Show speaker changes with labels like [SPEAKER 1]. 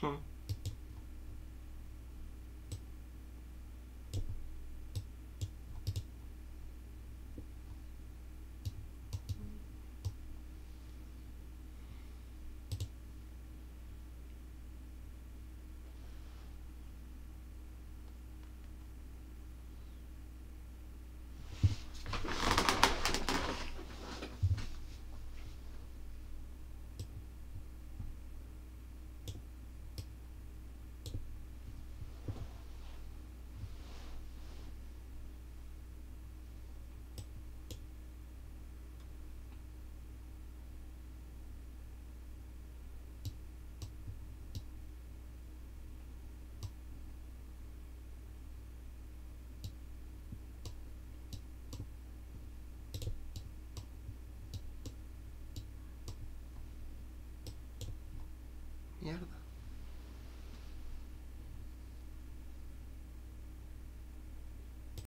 [SPEAKER 1] Hmm.